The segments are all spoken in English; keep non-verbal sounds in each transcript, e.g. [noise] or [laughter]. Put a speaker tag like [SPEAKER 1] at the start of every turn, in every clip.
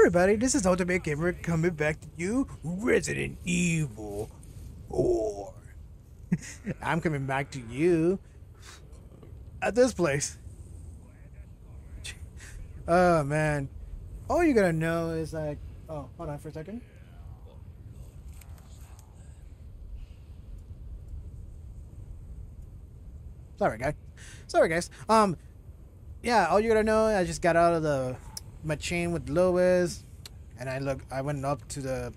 [SPEAKER 1] everybody, this is Ultimate Gamer coming back to you, Resident Evil 4. [laughs] I'm coming back to you at this place. [laughs] Oh man. All you're gonna know is like oh hold on for a second. Sorry guys. Sorry guys. Um yeah, all you're gonna know I just got out of the my chain with Luis and I look I went up to the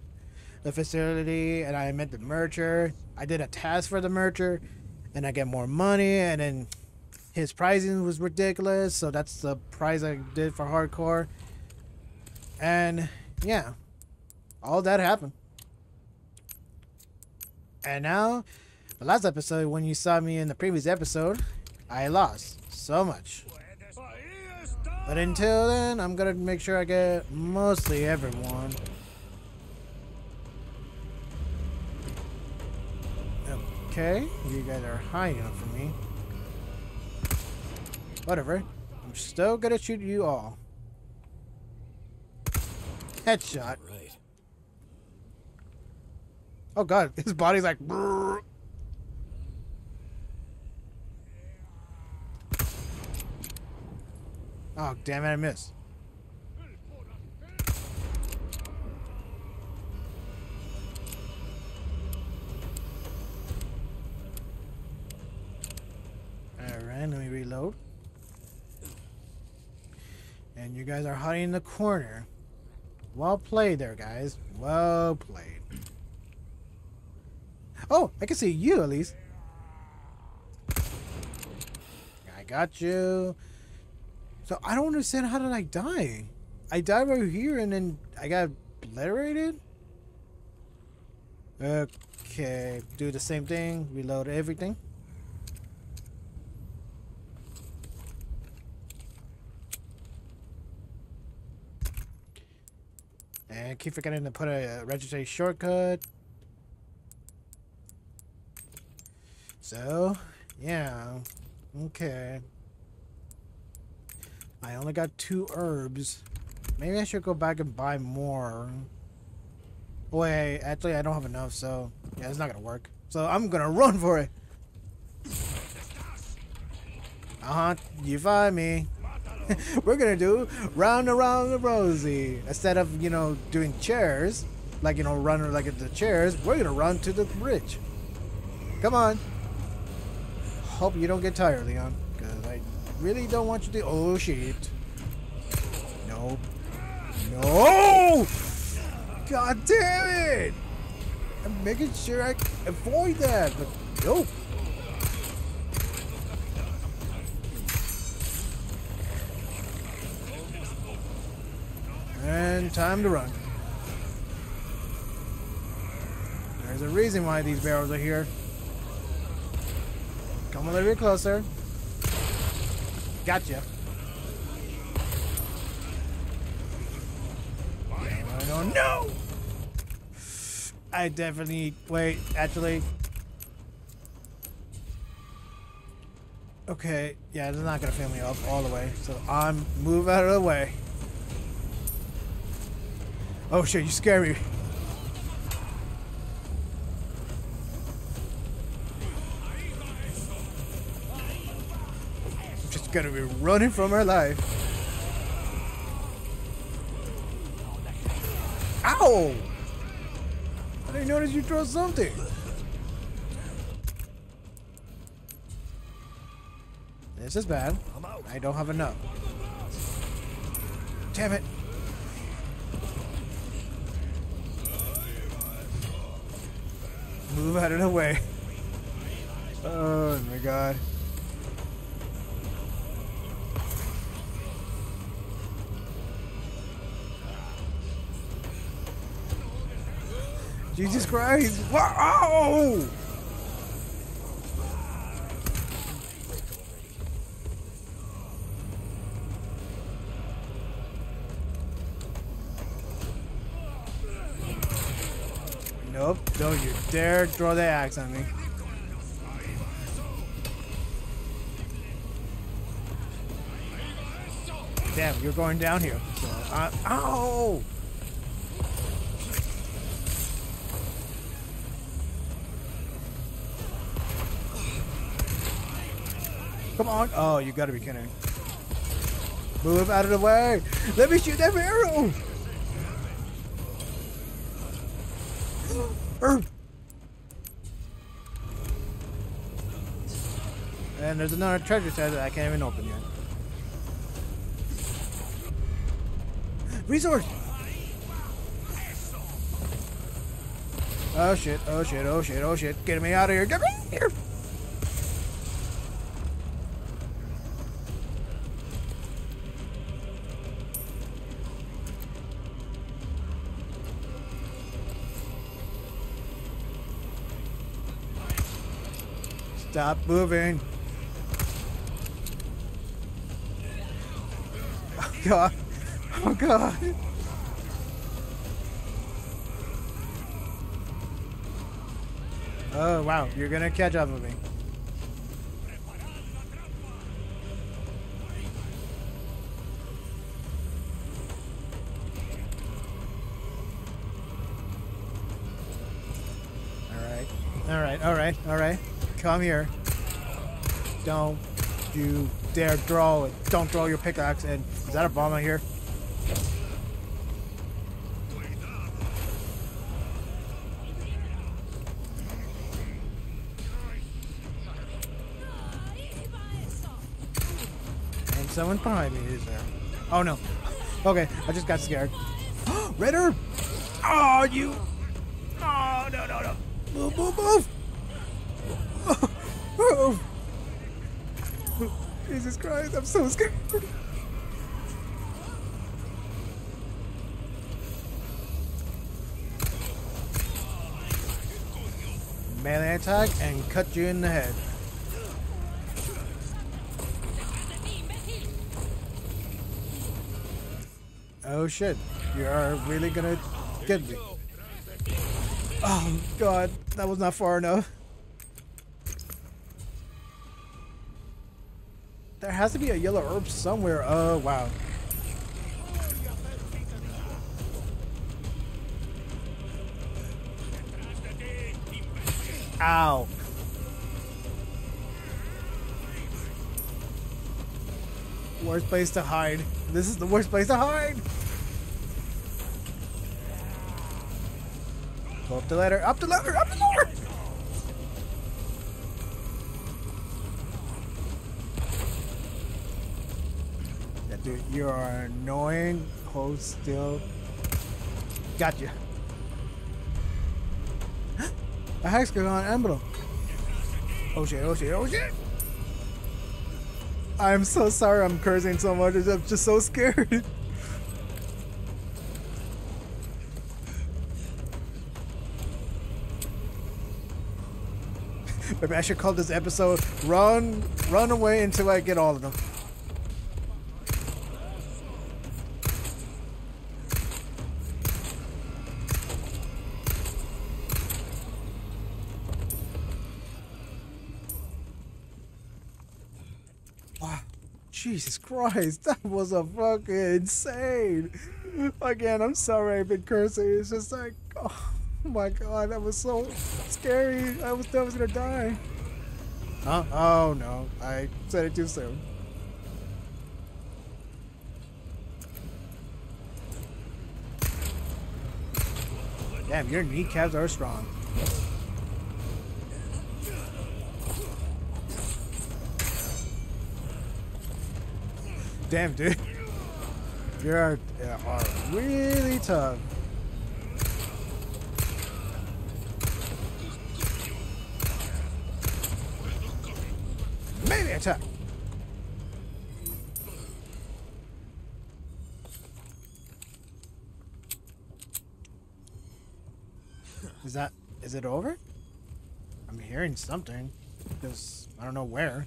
[SPEAKER 1] the facility and I met the merger. I did a task for the merger, and I get more money and then his pricing was ridiculous, so that's the price I did for hardcore. And yeah, all that happened. And now, the last episode, when you saw me in the previous episode, I lost so much. But until then, I'm gonna make sure I get mostly everyone. Okay, you guys are high enough for me. Whatever. I'm still gonna shoot you all. Headshot.
[SPEAKER 2] Right.
[SPEAKER 1] Oh god, [laughs] his body's like. brrr. Oh damn it! I missed. All right, let me reload. And you guys are hiding in the corner. Well played there, guys. Well played. Oh, I can see you at least. I got you. So I don't understand how did I die? I died right here and then I got obliterated? Okay, do the same thing, reload everything. And keep forgetting to put a, uh registration shortcut. So, yeah. Okay. I only got two herbs. Maybe I should go back and buy more. Wait, actually I don't have enough, so yeah, it's not gonna work. So I'm gonna run for it. Uh-huh, you find me. [laughs] We're gonna do round around the rosy. Instead of, you know, doing chairs, like, you know, run like at the chairs, we're gonna run to the bridge. Come on. Hope you don't get tired, Leon. Really don't want you to... Oh, shit. No. No! God damn it! I'm making sure I avoid that, but nope. And time to run. There's a reason why these barrels are here. Come a little bit closer. Gotcha. I don't know. I definitely wait. Actually, okay. Yeah, it's not gonna fill me up all the way. So I'm move out of the way. Oh shit! You scare me. Gonna be running from her life. Ow! I didn't notice you throw something. This is bad. I don't have enough. Damn it. Move out of the way. Oh my god. Jesus Christ! Wow! Nope, don't you dare throw the axe on me. Damn, you're going down here. So Uh, ow! Come on. Oh, you gotta be kidding. Move out of the way. Let me shoot that arrow. Er. And there's another treasure chest that I can't even open yet. Resource! Oh shit, oh shit, oh shit, oh shit. Get me out of here. Get me here! Stop moving. Oh god. Oh god. Oh wow, you're gonna catch up with me. Alright, alright, alright, alright. Come here. Don't you dare throw it. Don't throw your pickaxe and is that a bomb out here? And someone behind me is there. Oh no. Okay, I just got scared. [gasps] Ritter! Oh, you! Oh, no, no, no. Move, move, move! Oh. Jesus Christ, I'm so scared. Melee attack and cut you in the head. Oh shit, you are really gonna get me. Oh god, that was not far enough. There has to be a yellow herb somewhere. Oh wow. Ow. Worst place to hide. This is the worst place to hide. Go up the ladder, up the ladder, up the ladder! Dude, you are annoying. Hold still. Gotcha. A hexagon emblem. Oh shit, oh shit, oh shit! I'm so sorry I'm cursing so much, I'm just so scared. [laughs] Maybe I should call this episode Run Run Away Until I Get All of Them. Christ, [laughs] that was a fucking insane. Again, I'm sorry I've been cursing. It's just like, oh my god, that was so scary. I was, I was gonna die. Huh? Oh no, I said it too soon. Damn, your kneecaps are strong. Damn, dude. You are, are really tough. Melee attack. Is that, is it over? I'm hearing something. Just, I don't know where.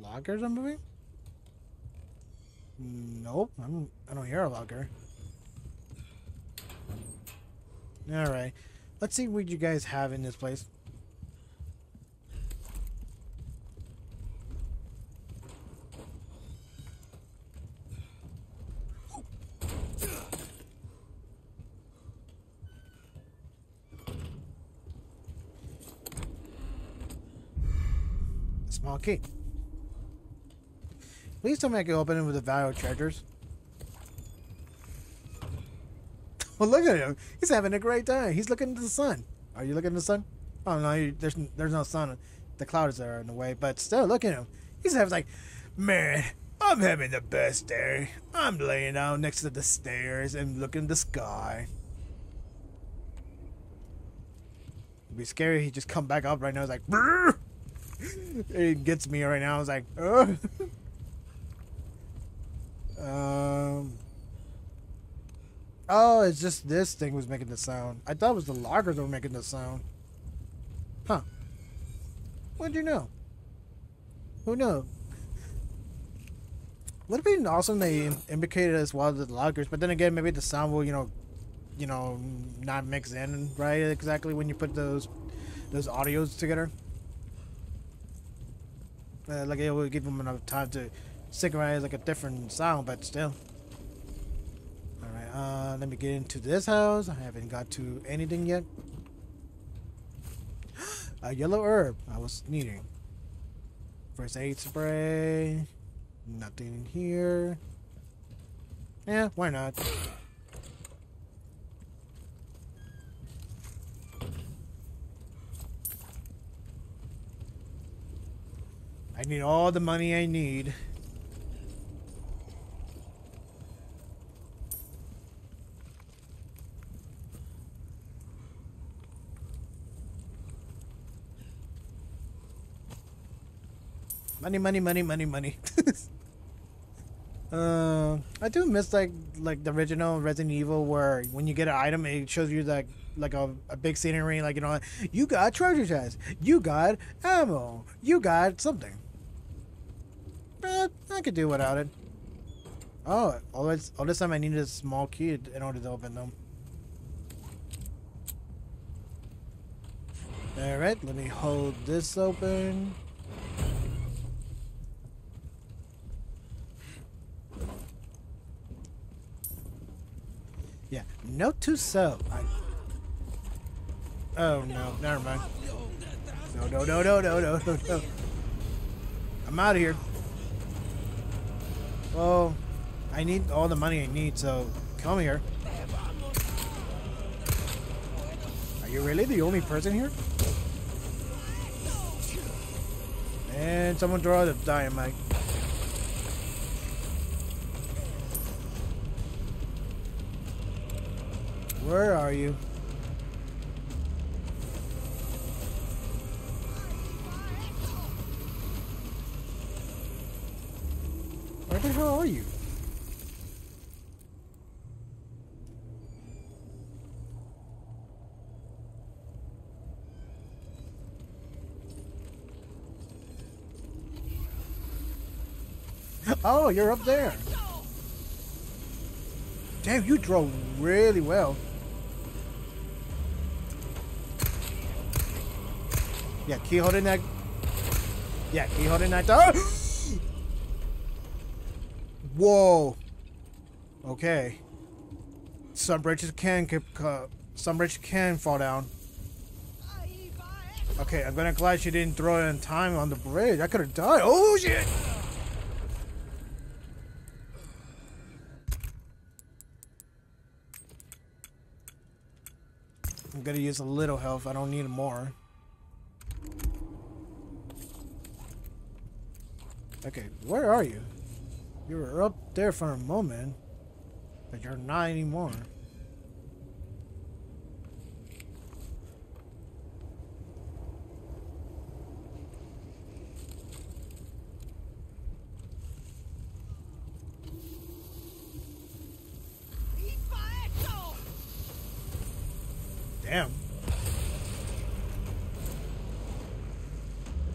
[SPEAKER 1] a I'm moving? Nope, I'm, I don't hear a locker. Alright, let's see what you guys have in this place. small key. Please tell me I can open it with the value treasures. [laughs] well, look at him. He's having a great time. He's looking at the sun. Are you looking at the sun? Oh, no, you, there's, there's no sun. The clouds are in the way, but still, look at him. He's having like, man, I'm having the best day. I'm laying down next to the stairs and looking at the sky. It'd be scary. He just come back up right now. It's like, [laughs] it gets me right now. It's like, [laughs] Ugh. Um. Oh, it's just this thing was making the sound. I thought it was the loggers that were making the sound. Huh. What'd you know? Who knows? Would have been awesome they indicated as well the loggers, but then again, maybe the sound will, you know, you know, not mix in right exactly when you put those those audios together. Uh, like it will give them enough time to synchronize like a different sound, but still. All right, uh, let me get into this house. I haven't got to anything yet. [gasps] a yellow herb I was needing. First aid spray. Nothing in here. Yeah, why not? I need all the money I need. Money, money, money, money, money. [laughs] uh, I do miss like like the original Resident Evil where when you get an item it shows you like like a, a big scenery like you know you got treasure chest, you got ammo, you got something. But I could do without it. Oh, all this all this time I needed a small key in order to open them. Alright, let me hold this open. Note to self. I... Oh no, never mind. No, no, no, no, no, no, no, no. I'm out of here. Well, I need all the money I need, so come here. Are you really the only person here? And someone out the dynamite. Where are you? Where the hell are you? Oh, you're up there. Damn, you drove really well. Yeah, key holding that. Yeah, key holding that door. Whoa. Okay. Some bridges can uh, some bridges can fall down. Okay, I'm gonna glad she didn't throw it in time on the bridge. I could have died. Oh shit! I'm gonna use a little health. I don't need more. Okay, where are you? You were up there for a moment, but you're not anymore. Damn.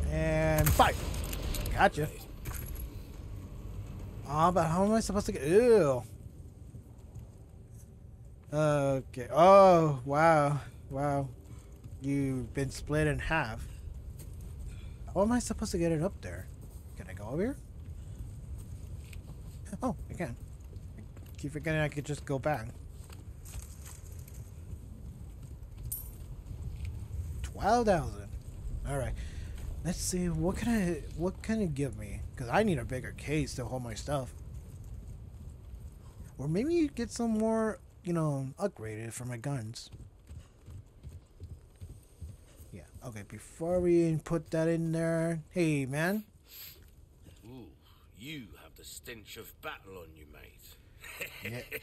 [SPEAKER 1] And fight. Gotcha. Ah, but how am I supposed to get... Ew. Okay. Oh, wow. Wow. You've been split in half. How am I supposed to get it up there? Can I go over here? Oh, I can. I keep forgetting I could just go back. 12,000. Alright. Let's see, what can I, what can it give me? Because I need a bigger case to hold my stuff. Or maybe get some more, you know, upgraded for my guns. Yeah, okay, before we put that in there, hey man.
[SPEAKER 2] Ooh, you have the stench of battle on you, mate.
[SPEAKER 1] Yeah.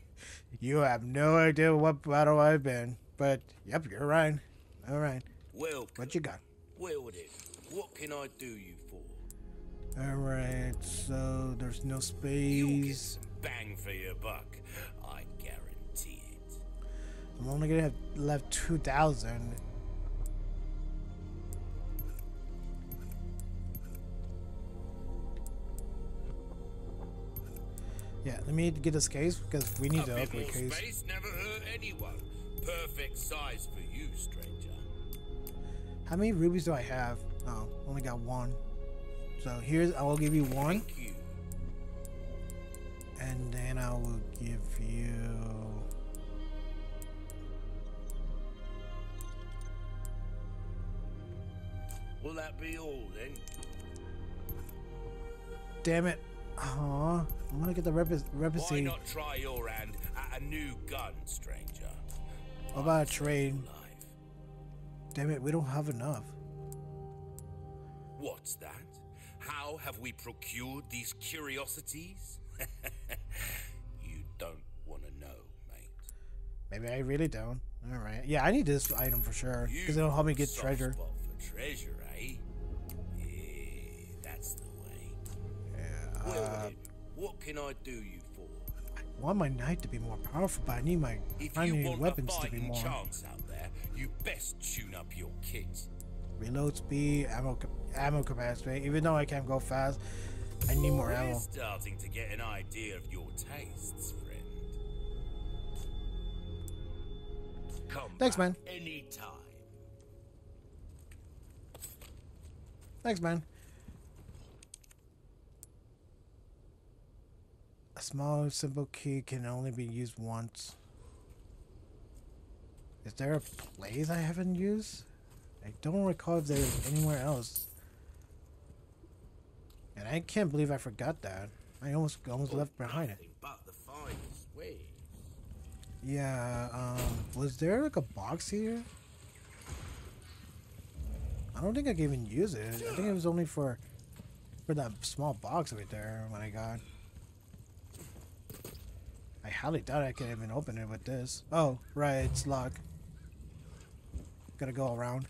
[SPEAKER 1] [laughs] you have no idea what battle I've been, but yep, you're right. All right,
[SPEAKER 2] Welcome.
[SPEAKER 1] what you got?
[SPEAKER 2] Well then, what can I do you for?
[SPEAKER 1] All right, so there's no space.
[SPEAKER 2] You'll get some bang for your buck. I guarantee it.
[SPEAKER 1] I'm only gonna have left two thousand. Yeah, let me get this case because we need
[SPEAKER 2] A
[SPEAKER 1] to upgrade case.
[SPEAKER 2] space never hurt anyone. Perfect size for you, stranger.
[SPEAKER 1] How many rubies do I have? Oh, only got one. So here's I will give you one,
[SPEAKER 2] Thank you.
[SPEAKER 1] and then I will give you.
[SPEAKER 2] Will that be all then?
[SPEAKER 1] Damn it! Aw, I'm gonna get the rep
[SPEAKER 2] Why not try your hand at a new gun, stranger?
[SPEAKER 1] What about a trade? Damn it, we don't have enough.
[SPEAKER 2] What's that? How have we procured these curiosities? [laughs] you don't want to know, mate.
[SPEAKER 1] Maybe I really don't. All right. Yeah, I need this item for sure because it'll help me get treasure.
[SPEAKER 2] For treasure, eh? Yeah, that's the way.
[SPEAKER 1] Yeah.
[SPEAKER 2] Well
[SPEAKER 1] Uh,
[SPEAKER 2] what can I do you for?
[SPEAKER 1] I want my knight to be more powerful, but I need my
[SPEAKER 2] If
[SPEAKER 1] I need weapons to be
[SPEAKER 2] fighting
[SPEAKER 1] more.
[SPEAKER 2] chance out there, you best tune up your kit.
[SPEAKER 1] Reload speed, ammo ammo capacity. Even though I can't go fast, I need more
[SPEAKER 2] We're
[SPEAKER 1] ammo.
[SPEAKER 2] starting to get an idea of your tastes, friend. Come
[SPEAKER 1] Thanks, man.
[SPEAKER 2] Anytime.
[SPEAKER 1] Thanks, man. A small, simple key can only be used once. Is there a place I haven't used? I don't recall if there's anywhere else. And I can't believe I forgot that. I almost almost left behind it. Yeah, um, was there like a box here? I don't think I can even use it. I think it was only for for that small box right there when I got. I highly doubt I can even open it with this. Oh, right, it's locked. Gotta go around.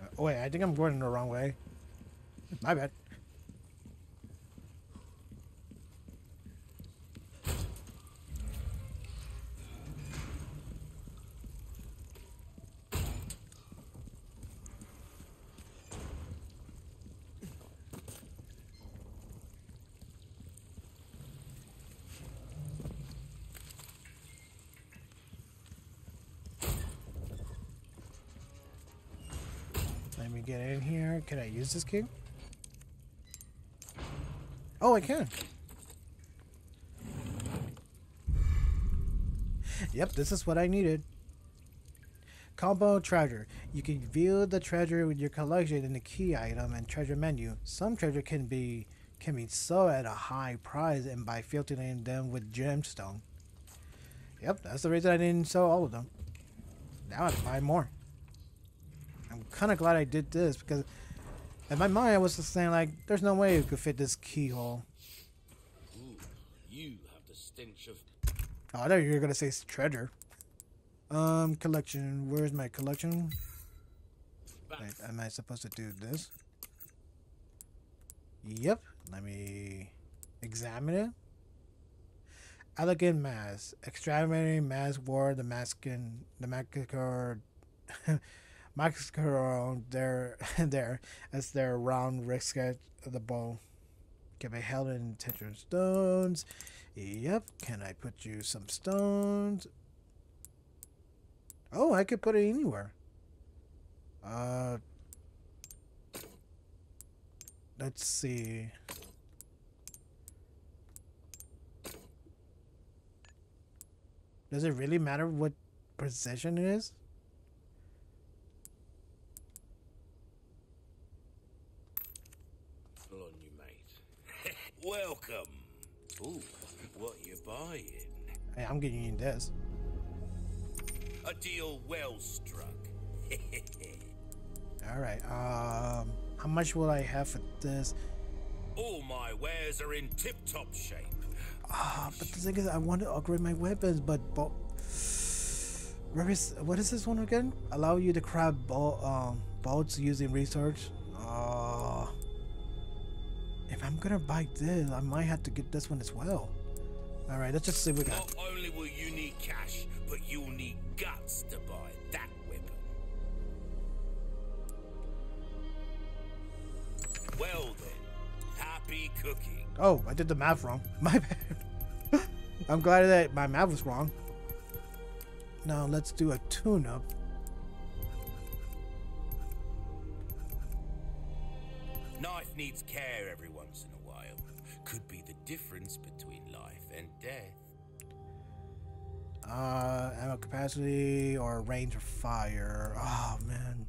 [SPEAKER 1] Uh, oh wait, I think I'm going in the wrong way. My bad. Let me get in here. Can I use this key? Oh, I can. Yep, this is what I needed. Combo treasure. You can view the treasure with your collection in the key item and treasure menu. Some treasure can be can be sold at a high price and by filtering them with gemstone. Yep, that's the reason I didn't sell all of them. Now I have to buy more. I'm kind of glad I did this because in my mind I was just saying like, there's no way it could fit this keyhole.
[SPEAKER 2] Ooh, you have the stench of
[SPEAKER 1] Oh, I thought you were gonna say treasure. Um, collection. Where's my collection? Wait, am I supposed to do this? Yep. Let me examine it. Elegant mask. Extraordinary mask wore the maskin the massacre massacre there [laughs] there as their round wristlet of the bow. Can be held in tension stones. Yep. Can I put you some stones? Oh, I could put it anywhere. Uh, let's see. Does it really matter what position it is? [laughs] All right. Um, how much will I have for this?
[SPEAKER 2] All my wares are in tip-top shape.
[SPEAKER 1] Ah, but the thing is, I want to upgrade my weapons, but bo- where is what is this one again? Allow you to craft ball, um, bolts using research. Uh, if I'm gonna buy this, I might have to get this one as well. All right, let's just see what we got.
[SPEAKER 2] Not
[SPEAKER 1] Oh, I did the math wrong. [laughs] My bad. I'm glad that my math was wrong. Now let's do a tune-up.
[SPEAKER 2] Knife needs care every once in a while. Could be the difference between life and death.
[SPEAKER 1] Uh, ammo capacity or range of fire. Oh man.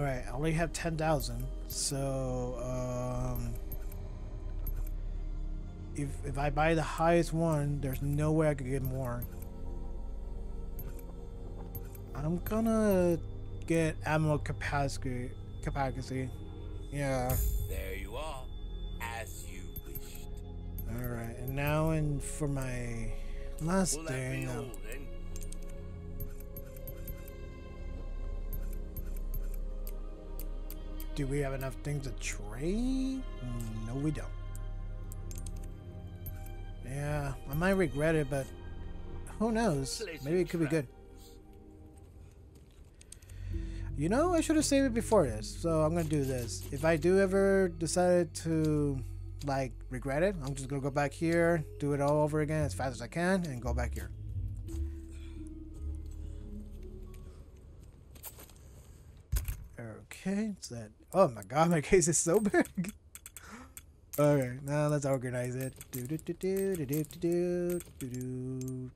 [SPEAKER 1] All right, I only have ten thousand, so um, if if I buy the highest one, there's no way I could get more. I'm gonna get ammo capacity. Capacity. Yeah.
[SPEAKER 2] There you are, as you wished.
[SPEAKER 1] All right. And now, and for my last
[SPEAKER 2] Will
[SPEAKER 1] thing. Do we have enough things to trade? No, we don't. Yeah, I might regret it, but who knows? Maybe it could be good. You know, I should have saved it before this, so I'm gonna do this. If I do ever decide to, like, regret it, I'm just gonna go back here, do it all over again as fast as I can, and go back here. Okay, that. Oh my god, [laughs] my case is so big. Okay, now let's organize it. Do do do do do do do do do.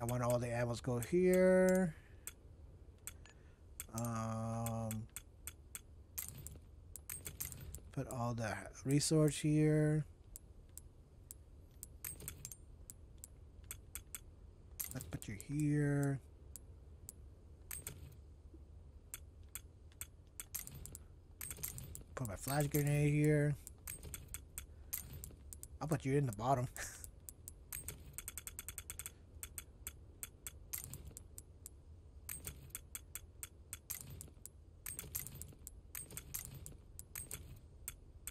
[SPEAKER 1] I want all the ammos go here. Um, put all the resource here. Let's put you here. Put my flash grenade here. I'll put you in the bottom.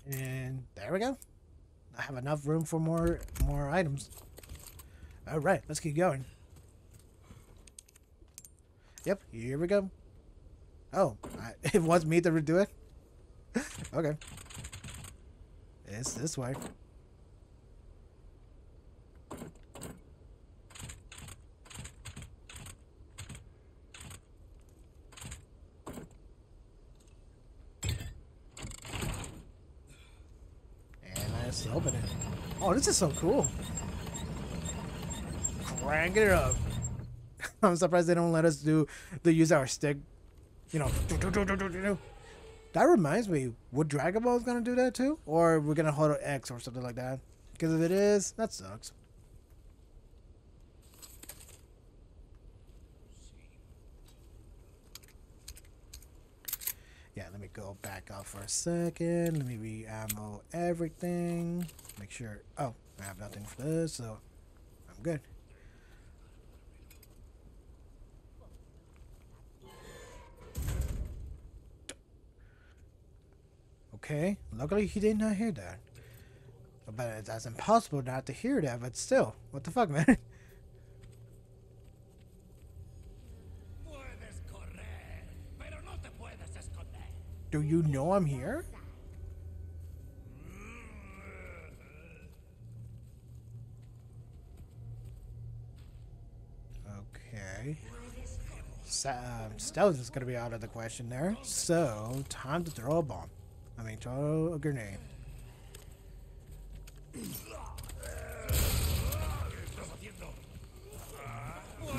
[SPEAKER 1] [laughs] and there we go. I have enough room for more more items. All right, let's keep going. Yep, here we go. Oh, I, [laughs] it wants me to redo it. Okay. It's this way. And let's open it. Oh, this is so cool. Crank it up. [laughs] I'm surprised they don't let us do the use our stick. You know. That reminds me, would Dragon Ball is gonna do that too, or we're gonna hold an X or something like that? Because if it is, that sucks. Yeah, let me go back up for a second. Let me re-ammo everything. Make sure. Oh, I have nothing for this, so I'm good. Okay, luckily he did not hear that. But it's that's impossible not to hear that, but still, what the fuck, [laughs] man?
[SPEAKER 2] Puedes correr, pero no te
[SPEAKER 1] Do you know I'm here? Okay. Sa um, stealth is going to be out of the question there. So, time to throw a bomb. I mean, throw a grenade.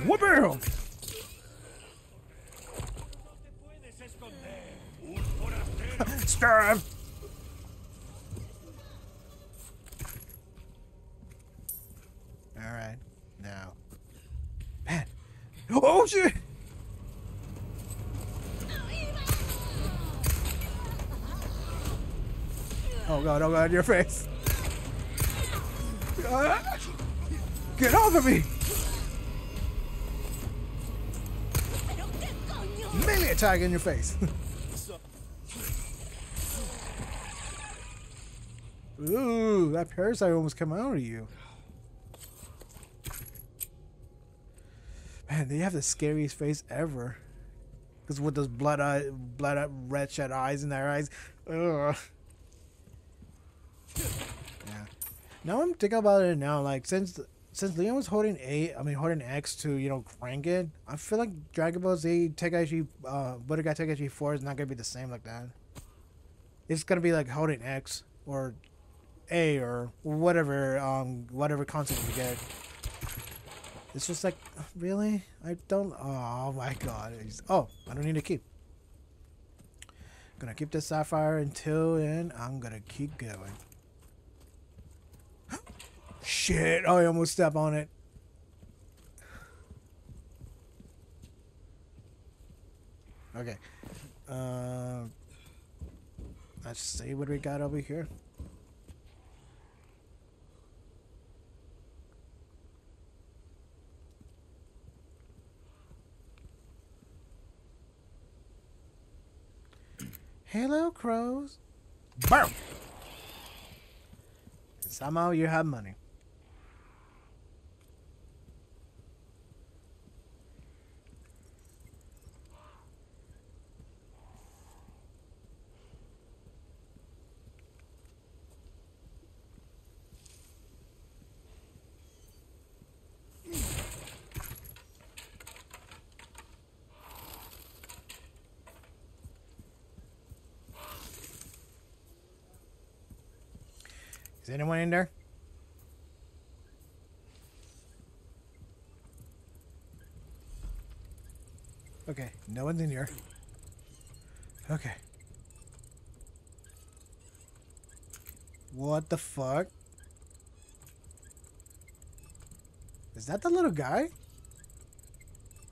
[SPEAKER 1] Whoop [laughs] Stab! Alright, now. Man! Oh shit! Oh god, oh god, your face! Get off of me! Melee attack in your face! [laughs] Ooh, that parasite almost come out of you. Man, they have the scariest face ever. Because with those blood eye, blood eye, red shut eyes in their eyes. Ugh. Yeah. Now I'm thinking about it now, like since since Leon was holding A, I mean holding X to you know crank it, I feel like Dragon Ball Z Tenkaichi, uh, Budokai Tenkaichi 4 is not gonna be the same like that. It's gonna be like holding X or a or whatever um whatever concept you get. It's just like really I don't oh my god oh I don't need to keep. Gonna keep the sapphire until and I'm gonna keep going. Shit! I almost stepped on it. Okay. Uh, let's see what we got over here. Hello, crows. Boom! Somehow you have money. Is anyone in there? Okay, no one's in here. Okay. What the fuck? Is that the little guy?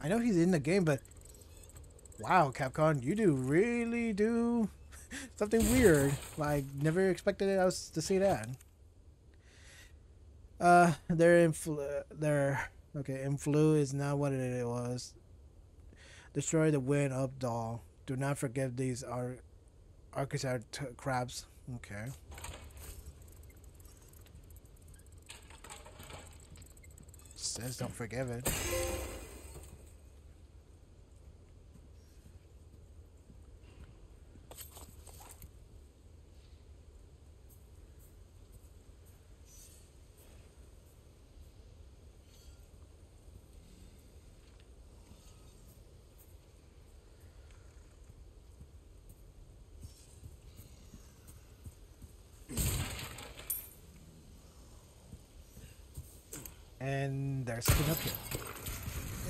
[SPEAKER 1] I know he's in the game, but... Wow, Capcom, you do really do [laughs] something weird. Like, never expected us to see that. Uh, their influ, their okay, influ is not what it was. Destroy the wind up doll. Do not forget these are, architect crabs. Okay. Says don't forgive it. And there's here.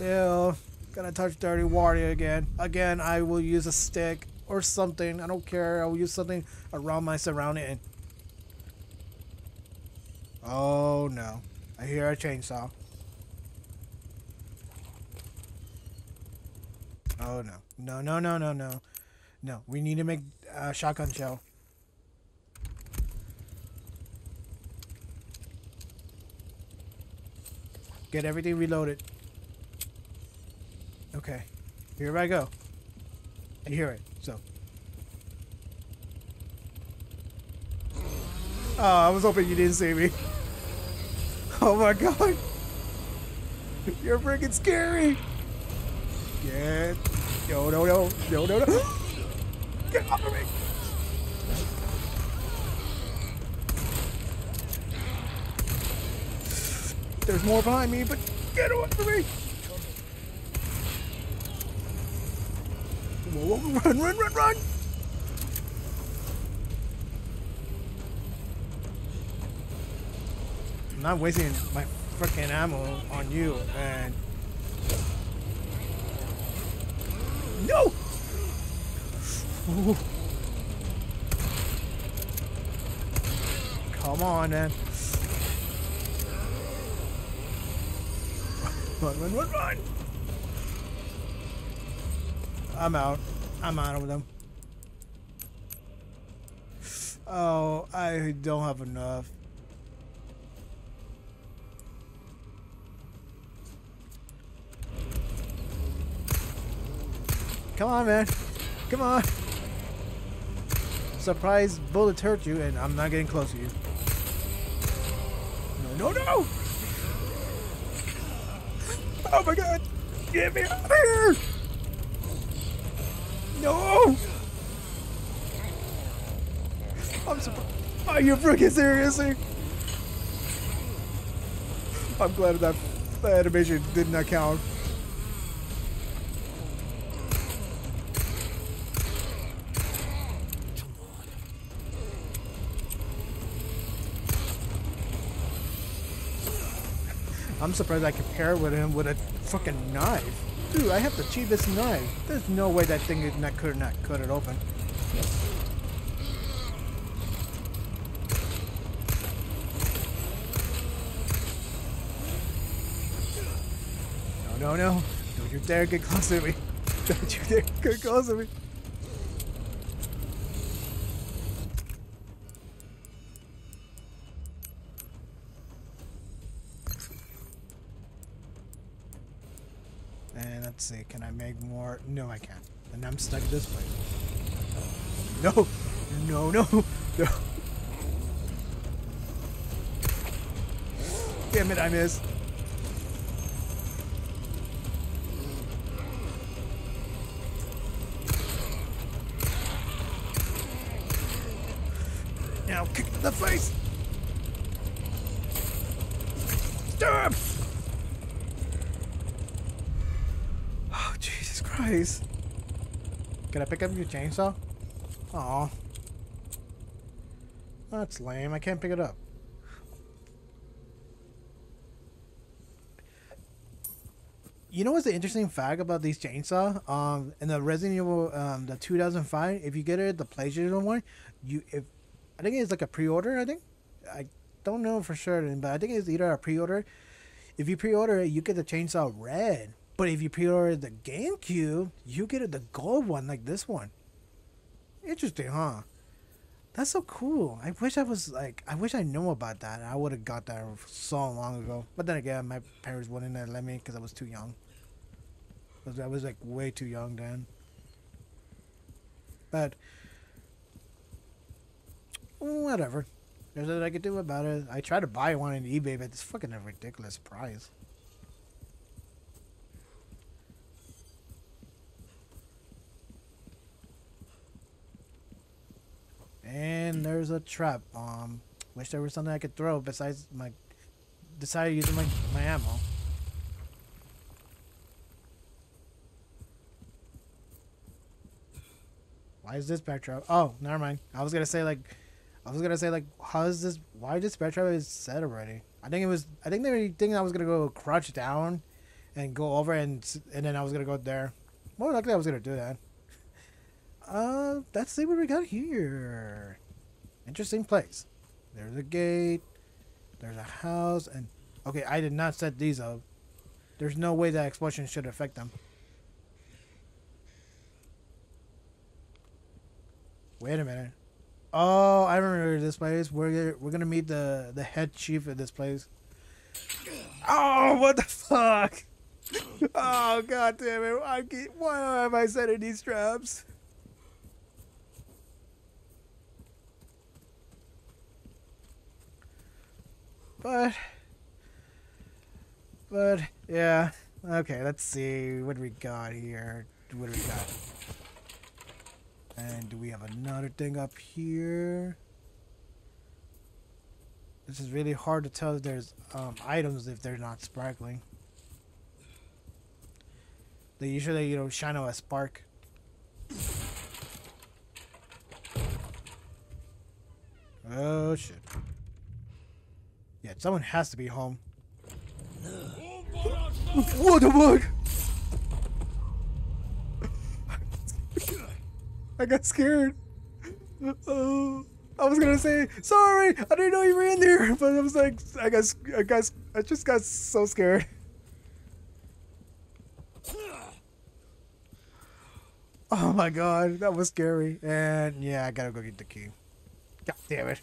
[SPEAKER 1] Ew. Gonna touch dirty water again. Again, I will use a stick or something. I don't care. I will use something around my surrounding. Oh no. I hear a chainsaw. Oh no. No, no, no, no, no. No, we need to make a shotgun shell. Get everything reloaded. Okay. Here I go. I hear it, so. Oh, I was hoping you didn't see me. [laughs] Oh my god. You're freaking scary. Get. No, no, no. No, no, no. [gasps] Get off of me! There's more behind me, but get away from me! Whoa, whoa, run, run, run, run! I'm not wasting my freaking ammo on you, and no! Ooh. Come on, then. Run, run, run, run! I'm out. I'm out of them. Oh, I don't have enough. Come on, man. Come on. Surprise bullet hurt you, and I'm not getting close to you. No, no, no! Oh my god! Get me out of here! No! I'm surprised. Are you freaking seriously? I'm glad that, that animation did not count. I'm surprised I can pair with him with a fucking knife. Dude, I have the cheapest knife. There's no way that thing not could not cut it open. No, no, no. Don't you dare get close to me. [laughs] Don't you dare get close to me. See, can I make more? No, I can't. And I'm stuck this place. No! No, no! [laughs] No! Damn it, I missed. Now kick in the face! Stop! Oh, Christ. Can I pick up your chainsaw? Aw. That's lame. I can't pick it up. You know what's the interesting fact about these chainsaw? Um, in the Resident Evil, um, the 2005, if you get it the PlayStation one, you if I think it's like a pre-order. I think I don't know for sure, but I think it's either a pre-order. If you pre-order it, you get the chainsaw red. But if you pre-order the GameCube, you get the gold one, like this one. Interesting, huh? That's so cool. I wish I was like, I wish I knew about that. I would have got that so long ago. But then again, my parents wouldn't let me because I was too young. I was like way too young then. But whatever. There's nothing I could do about it. I tried to buy one on eBay, but it's fucking a ridiculous price. And there's a trap bomb. Wish there was something I could throw besides my. Decided using my, my ammo. Why is this backdrop? Oh, never mind. I was gonna say like, I was gonna say like, how is this? Why this backdrop is set already? I think it was. I think they were thinking I was gonna go crouch down, and go over and and then I was gonna go there. More likely I was gonna do that. Uh, let's see what we got here. Interesting place. There's a gate. There's a house, and okay, I did not set these up. There's no way that explosion should affect them. Wait a minute. Oh, I remember this place. We're we're gonna meet the the head chief of this place. Oh, what the fuck! [laughs] Oh, god damn it! I keep, why am I setting these traps? But, but yeah. Okay, let's see what we got here. What do we got? And do we have another thing up here? This is really hard to tell if there's um, items if they're not sparkling. They usually, you know, shine out a spark. Oh shit. Yeah, someone has to be home. what the fuck? I got scared. Oh, I was gonna say sorry. I didn't know you were in there, but I was like, I got, I got, I just got so scared. Oh my god, that was scary. And yeah, I gotta go get the key. God damn it.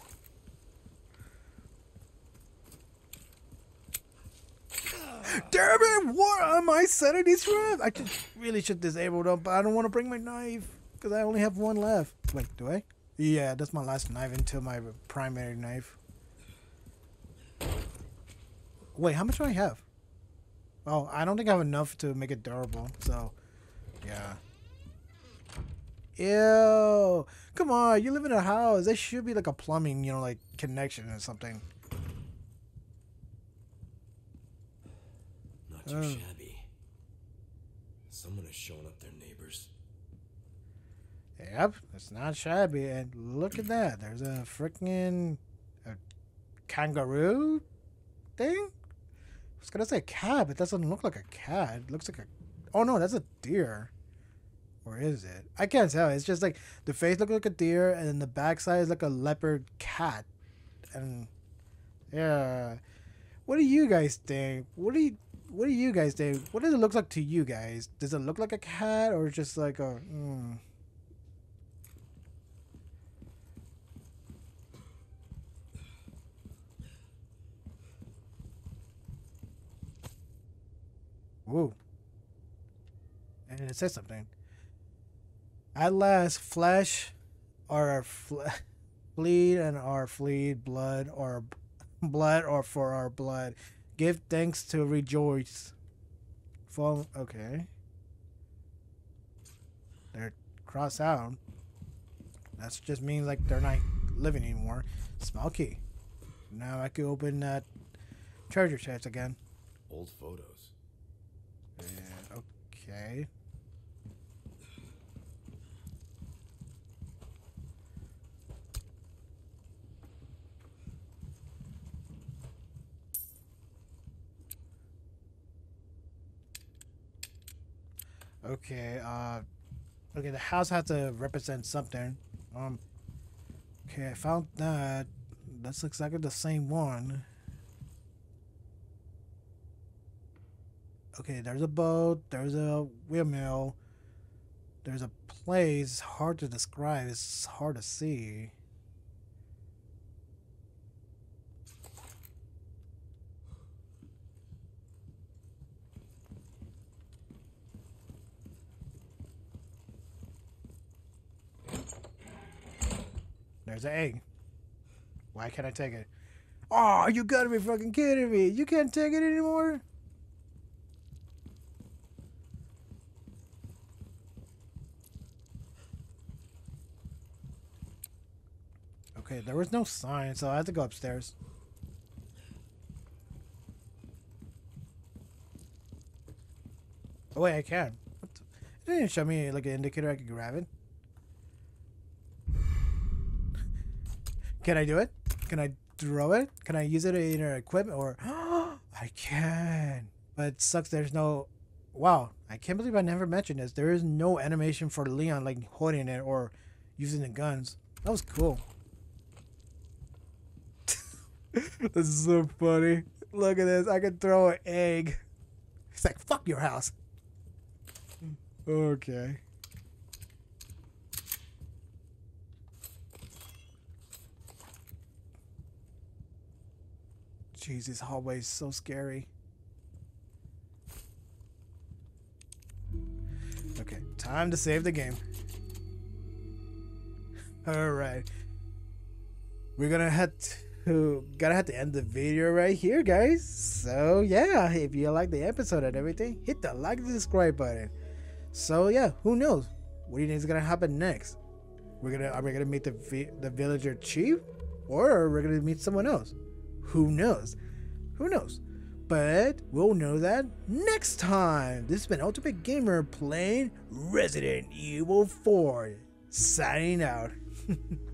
[SPEAKER 1] Damn it! What am I setting these for? I just really should disable them, but I don't want to bring my knife because I only have one left. Wait, do I? Yeah, that's my last knife until my primary knife. Wait, how much do I have? Oh, I don't think I have enough to make it durable, so yeah. Ew. Come on, you live in a house. There should be like a plumbing, you know, like connection or something.
[SPEAKER 3] Not too oh. shabby. Someone has shown up their neighbors.
[SPEAKER 1] Yep, it's not shabby. And look at that. There's a freaking a kangaroo thing. I was gonna say cat, but it doesn't look like a cat. It looks like a. Oh no, that's a deer. Or is it? I can't tell. It's just like the face looks like a deer, and then the backside is like a leopard cat. And yeah, what do you guys think? What do you what do you guys think? What does it look like to you guys? Does it look like a cat or just like a? Mm. Woo. And it says something. At last, flesh or fle- [laughs] bleed and our fleed blood or [laughs] blood or for our blood. Give thanks to rejoice. For okay. They're cross out. That just means like they're not living anymore. Small key. Now I can open that treasure chest again.
[SPEAKER 3] Old photos.
[SPEAKER 1] And, okay. Okay, uh okay, the house has to represent something. Um okay, I found that. That's exactly the same one. Okay, there's a boat, there's a windmill, there's a place hard to describe, it's hard to see. There's an egg. Why can't I take it? Oh, you gotta be fucking kidding me. You can't take it anymore? Okay, there was no sign, so I had to go upstairs. Oh wait, I can. It didn't show me like an indicator I could grab it. Can I do it? Can I throw it? Can I use it in our equipment or [gasps] I can. But it sucks there's no Wow, I can't believe I never mentioned this. There is no animation for Leon like holding it or using the guns. That was cool. [laughs] this is so funny. Look at this. I can throw an egg. It's like, fuck your house. [laughs] Okay. Jeez, this hallway is so scary. Okay, time to save the game. [laughs] Alright. We're gonna have to gotta have to end the video right here, guys. So yeah, if you like the episode and everything, hit the like and subscribe button. So yeah, who knows? What do you think is gonna happen next? We're gonna are we gonna meet the the villager chief, or we're gonna meet someone else? Who knows? Who knows? But we'll know that next time. This has been Ultimate Gamer playing Resident Evil 4. Signing out. [laughs]